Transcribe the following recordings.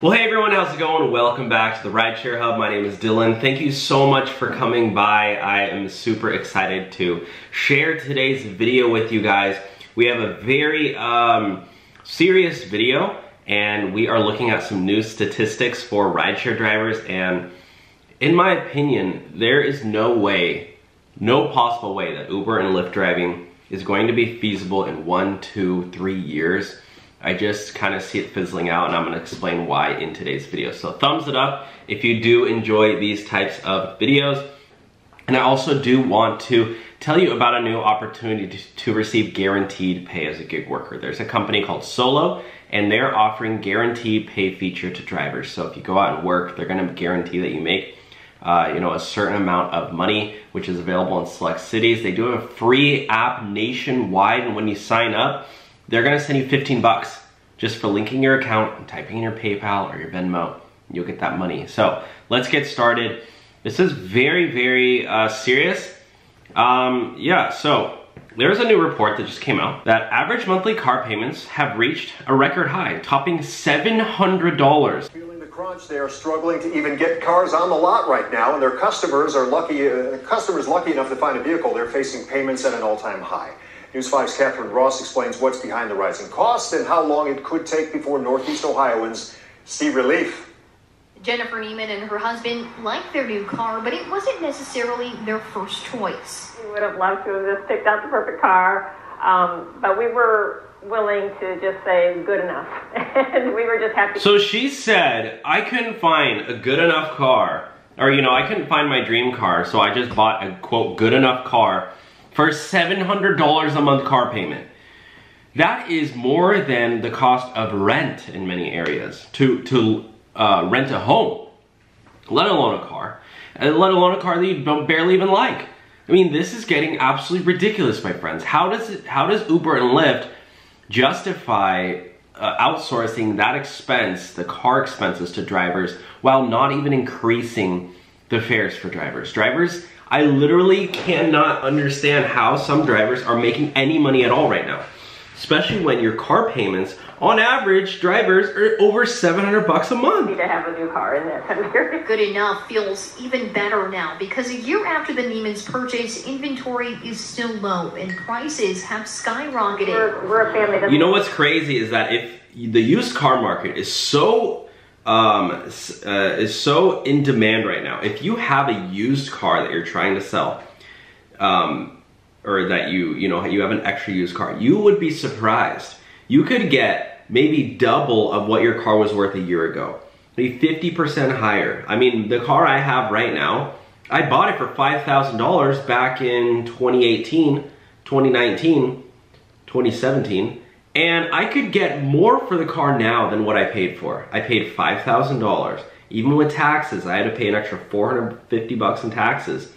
Well, hey everyone, how's it going? Welcome back to the Rideshare Hub. My name is Dylan. Thank you so much for coming by. I am super excited to share today's video with you guys. We have a very um, serious video and we are looking at some new statistics for rideshare drivers and in my opinion, there is no way, no possible way that Uber and Lyft driving is going to be feasible in one, two, three years I just kind of see it fizzling out and I'm gonna explain why in today's video. So thumbs it up if you do enjoy these types of videos. And I also do want to tell you about a new opportunity to, to, receive guaranteed pay as a gig worker. There's a company called Solo and they're offering guaranteed pay feature to drivers. So if you go out and work, they're gonna guarantee that you make uh, you know, a certain amount of money, which is available in select cities. They do have a free app nationwide and when you sign up, they're gonna send you 15 bucks just for linking your account and typing in your PayPal or your Venmo. You'll get that money. So let's get started. This is very, very uh, serious. Um, yeah, so there's a new report that just came out that average monthly car payments have reached a record high, topping $700 Feeling the crunch, they are struggling to even get cars on the lot right now, and their customers are lucky. Uh, customers lucky enough to find a vehicle. They're facing payments at an all-time high. News 5's Catherine Ross explains what's behind the rising costs and how long it could take before Northeast Ohioans see relief. Jennifer Neiman and her husband liked their new car, but it wasn't necessarily their first choice. We would have loved to have just picked out the perfect car, um, but we were willing to just say good enough. and we were just happy. So she said, I couldn't find a good enough car, or you know, I couldn't find my dream car, so I just bought a quote, good enough car for $700 a month car payment. That is more than the cost of rent in many areas to, to uh, rent a home, let alone a car, and let alone a car that you don't barely even like. I mean, this is getting absolutely ridiculous, my friends. How does it, how does Uber and Lyft justify uh, outsourcing that expense, the car expenses to drivers, while not even increasing the fares for drivers? Drivers I literally cannot understand how some drivers are making any money at all right now. Especially when your car payments, on average, drivers are over 700 bucks a month. To have a new car in that time. Good enough feels even better now because a year after the Neiman's purchase, inventory is still low and prices have skyrocketed. We're, we're a family. You know what's crazy is that if the used car market is so um, uh, is so in demand right now. If you have a used car that you're trying to sell, um, or that you, you know, you have an extra used car, you would be surprised. You could get maybe double of what your car was worth a year ago. Maybe 50% higher. I mean, the car I have right now, I bought it for $5,000 back in 2018, 2019, 2017 and I could get more for the car now than what I paid for. I paid $5,000. Even with taxes, I had to pay an extra 450 bucks in taxes.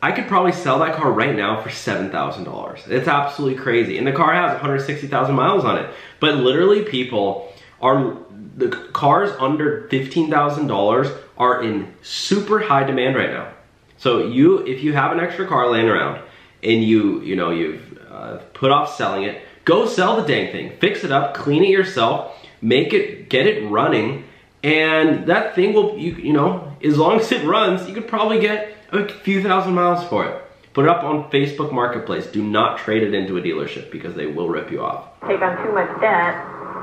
I could probably sell that car right now for $7,000. It's absolutely crazy. And the car has 160,000 miles on it. But literally people are, the cars under $15,000 are in super high demand right now. So you, if you have an extra car laying around and you, you know, you've uh, put off selling it, Go sell the dang thing. Fix it up, clean it yourself, make it, get it running, and that thing will, you, you know, as long as it runs, you could probably get a few thousand miles for it. Put it up on Facebook Marketplace. Do not trade it into a dealership because they will rip you off. Take on too much debt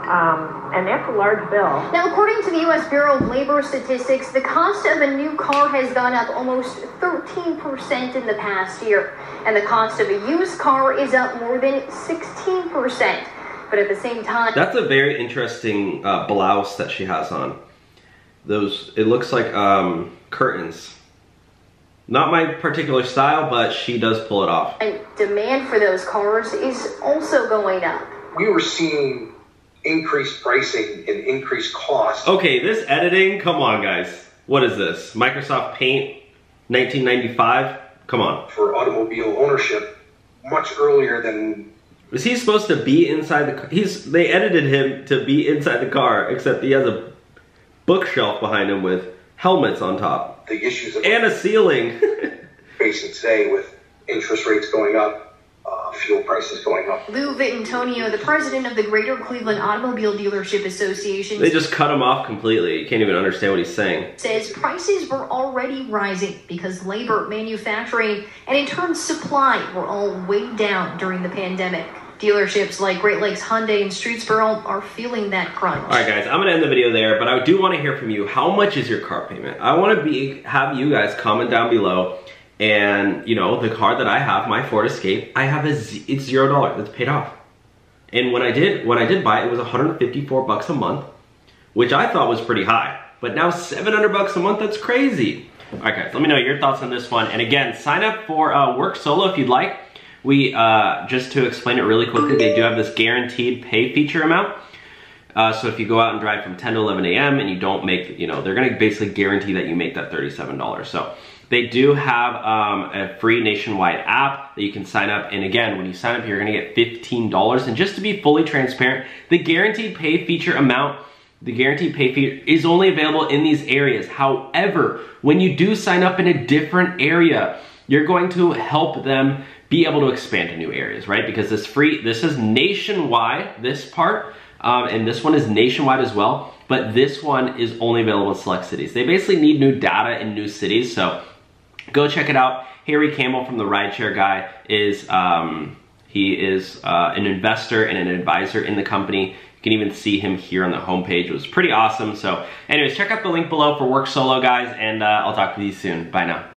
um, and that's a large bill. Now, according to the U.S. Bureau of Labor Statistics, the cost of a new car has gone up almost 13% in the past year, and the cost of a used car is up more than 16%. But at the same time, that's a very interesting uh, blouse that she has on. Those, it looks like um, curtains. Not my particular style, but she does pull it off. And demand for those cars is also going up. We were seeing increased pricing and increased cost. Okay, this editing, come on guys. What is this? Microsoft Paint 1995? Come on. For automobile ownership much earlier than was he supposed to be inside the car? He's they edited him to be inside the car except he has a bookshelf behind him with helmets on top. The issues and a ceiling. facing today with interest rates going up, fuel prices going up. Lou Vitantonio, the president of the Greater Cleveland Automobile Dealership Association, They just cut him off completely. You can't even understand what he's saying. says prices were already rising because labor, manufacturing, and in turn supply were all way down during the pandemic. Dealerships like Great Lakes Hyundai and Streetsboro are feeling that crunch. All right, guys, I'm gonna end the video there, but I do want to hear from you. How much is your car payment? I want to be have you guys comment down below. And you know, the car that I have, my Ford Escape, I have a z- it's zero dollar. It's paid off. And when I did when I did buy it, it was 154 bucks a month, which I thought was pretty high. But now 700 bucks a month, that's crazy. All right, guys, let me know your thoughts on this one. And again, sign up for uh, Work Solo if you'd like. We, uh, just to explain it really quickly, they do have this guaranteed pay feature amount. Uh, so if you go out and drive from 10 to 11 a.m. and you don't make, you know, they're gonna basically guarantee that you make that $37. So they do have um, a free nationwide app that you can sign up. And again, when you sign up, you're gonna get $15. And just to be fully transparent, the guaranteed pay feature amount the guaranteed pay fee is only available in these areas. However, when you do sign up in a different area, you're going to help them be able to expand to new areas, right? Because this free, this is nationwide, this part, um, and this one is nationwide as well, but this one is only available in select cities. They basically need new data in new cities, so go check it out. Harry Campbell from the Rideshare Guy is, um, he is uh, an investor and an advisor in the company. You can even see him here on the homepage. It was pretty awesome. So anyways, check out the link below for Work Solo, guys, and uh, I'll talk to you soon. Bye now.